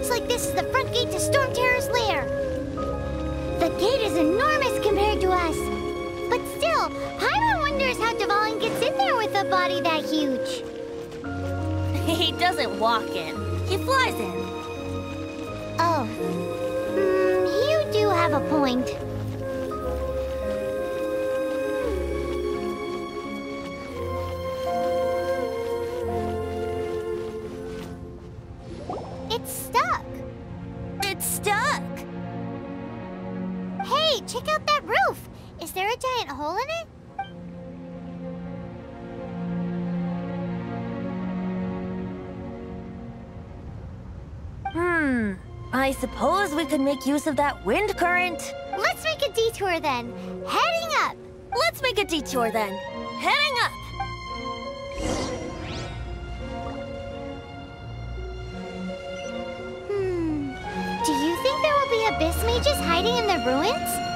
looks like this is the front gate to Stormterror's lair. The gate is enormous compared to us. But still, Paimon wonders how Dvalin gets in there with a body that huge. he doesn't walk in. He flies in. Oh. Hmm, you do have a point. Check out that roof. Is there a giant hole in it? Hmm. I suppose we could make use of that wind current. Let's make a detour then. Heading up. Let's make a detour then. Heading up. Hmm. Do you think there will be abyss mages hiding in the ruins?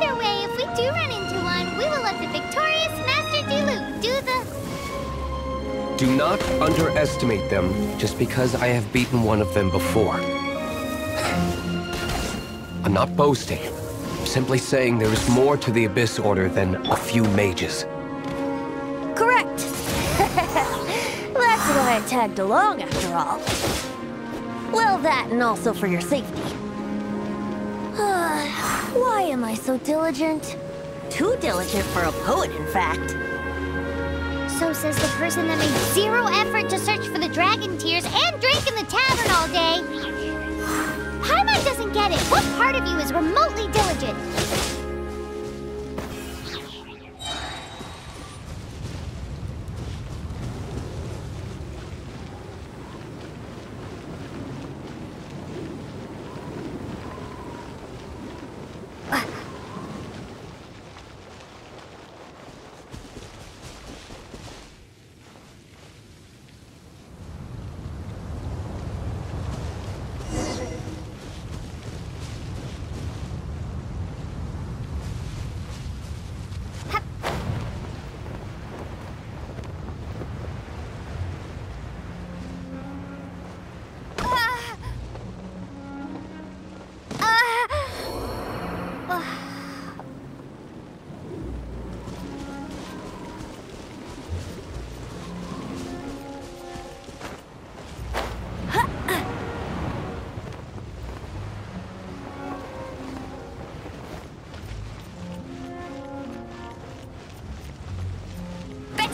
Either way, if we do run into one, we will let the victorious Master Diluc do the... Do not underestimate them just because I have beaten one of them before. I'm not boasting. I'm simply saying there is more to the Abyss Order than a few mages. Correct. That's why I tagged along after all. Well, that and also for your safety. why am I so diligent? Too diligent for a poet, in fact. So says the person that made zero effort to search for the dragon tears and drink in the tavern all day. Paimon doesn't get it. What part of you is remotely diligent?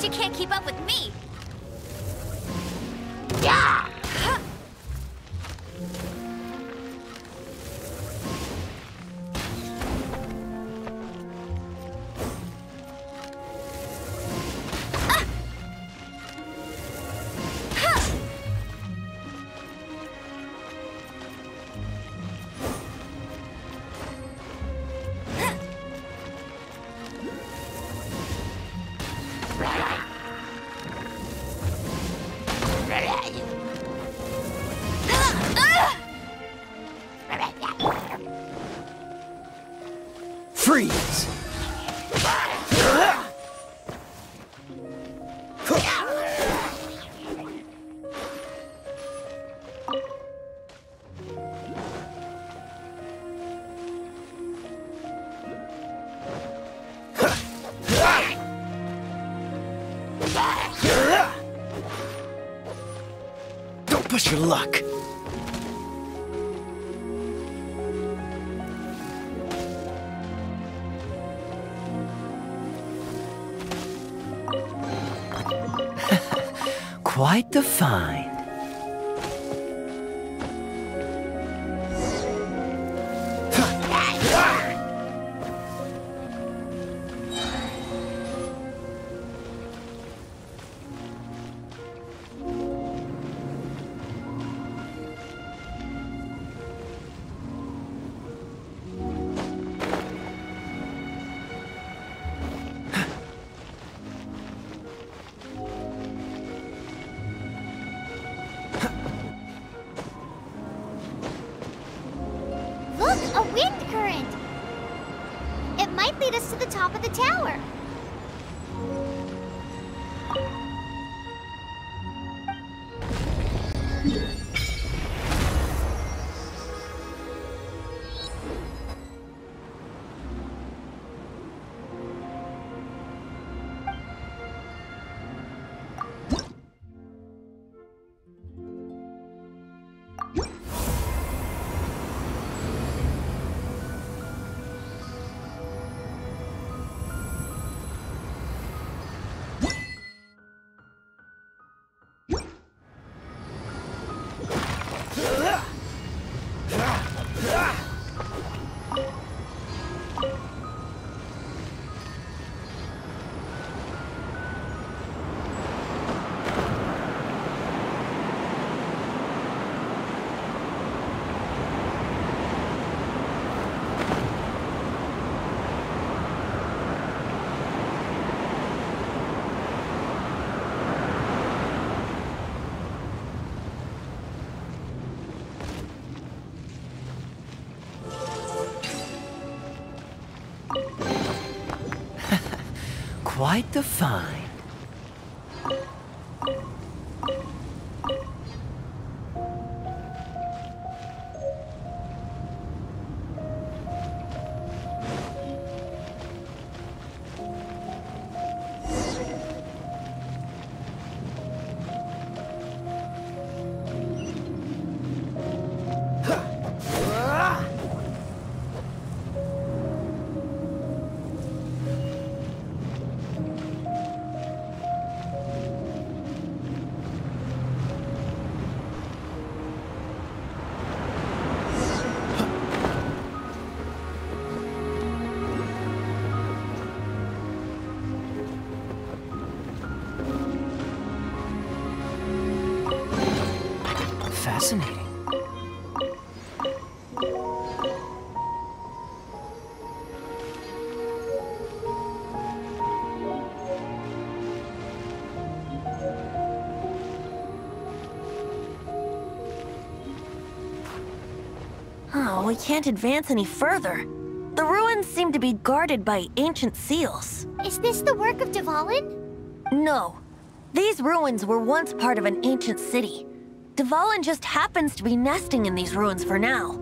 You can't keep up with me. Freeze! Quite the find. Top of the tower. Quite the find. Fascinating. Oh, we can't advance any further. The ruins seem to be guarded by ancient seals. Is this the work of Dvalin? No. These ruins were once part of an ancient city. Dvalin just happens to be nesting in these ruins for now.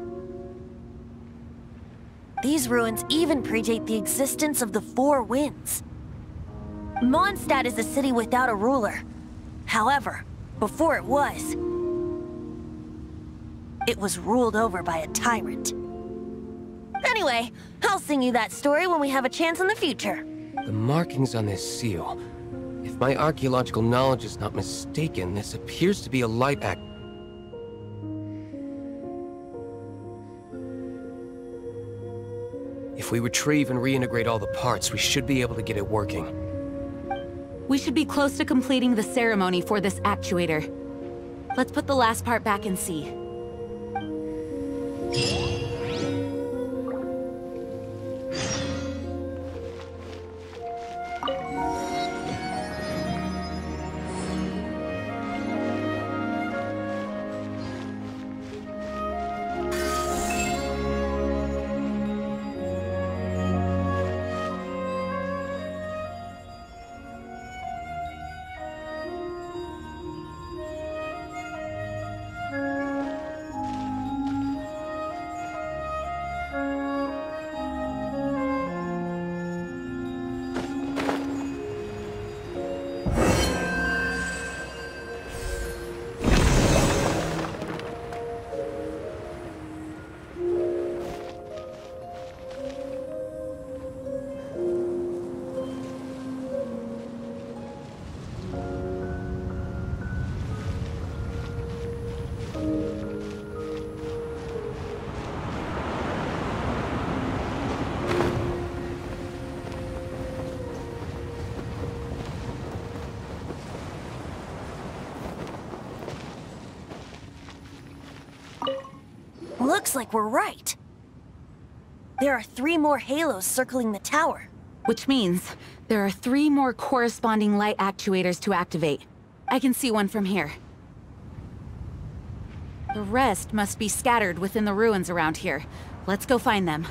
These ruins even predate the existence of the Four Winds. Mondstadt is a city without a ruler. However, before it was, it was ruled over by a tyrant. Anyway, I'll sing you that story when we have a chance in the future. The markings on this seal. My archaeological knowledge is not mistaken, this appears to be a light act. If we retrieve and reintegrate all the parts, we should be able to get it working. We should be close to completing the ceremony for this actuator. Let's put the last part back and see. Looks like we're right. There are three more halos circling the tower. Which means there are three more corresponding light actuators to activate. I can see one from here. The rest must be scattered within the ruins around here. Let's go find them.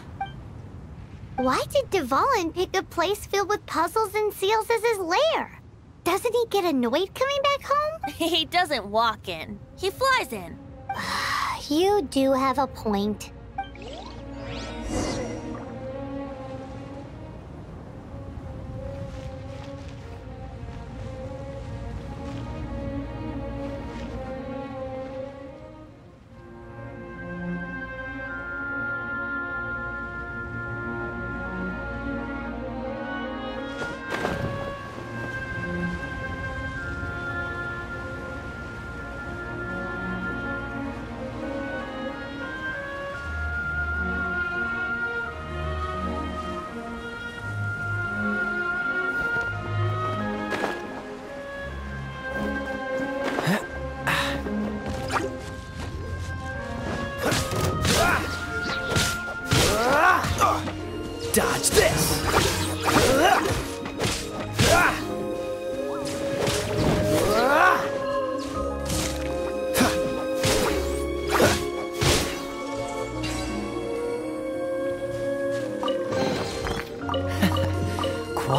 Why did Dvalin pick a place filled with puzzles and seals as his lair? Doesn't he get annoyed coming back home? he doesn't walk in. He flies in. You do have a point.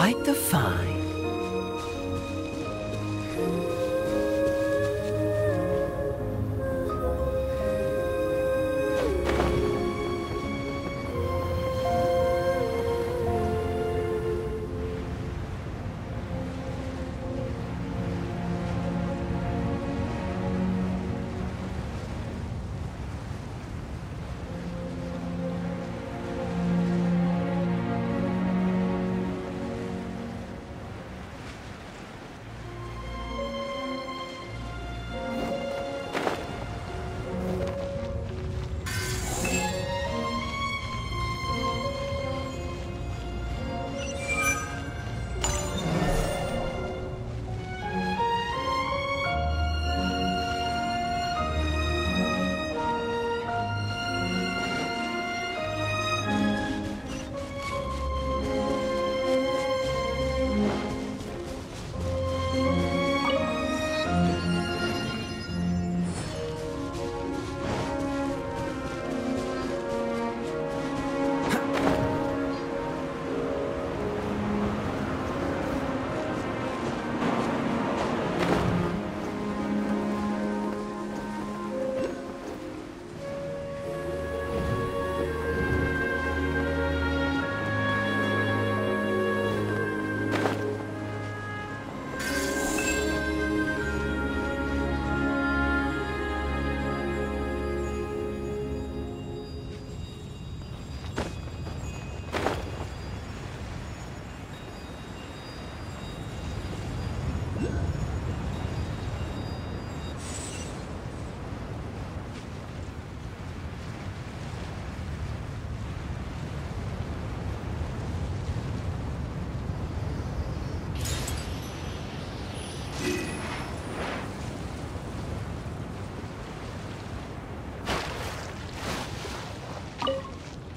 Quite the find.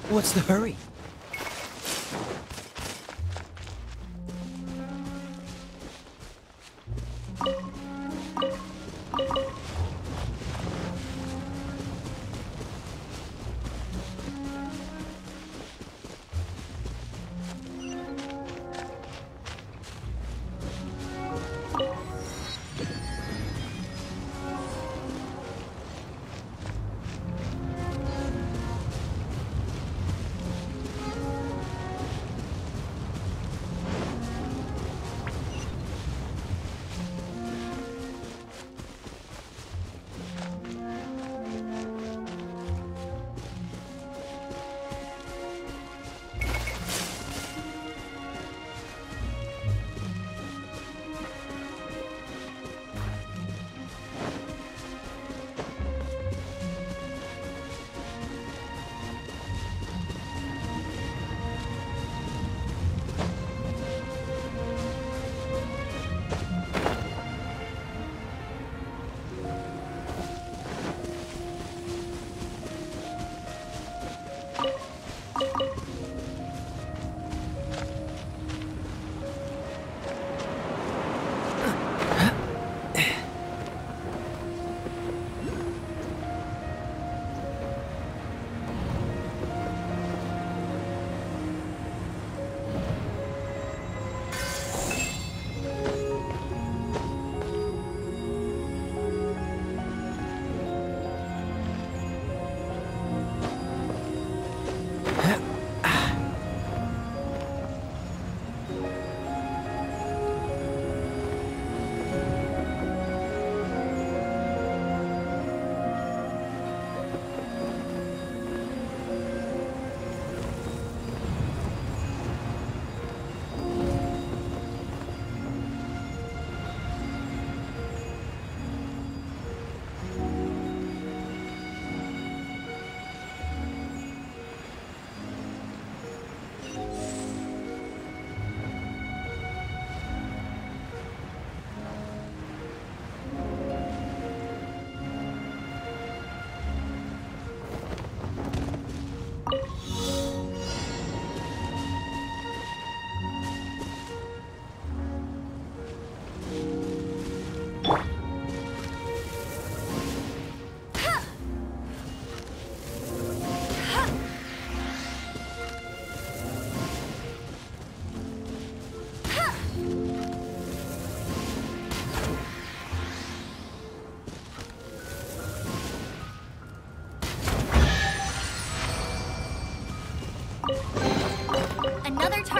What's the hurry?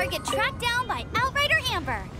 Target tracked down by Outrider Amber.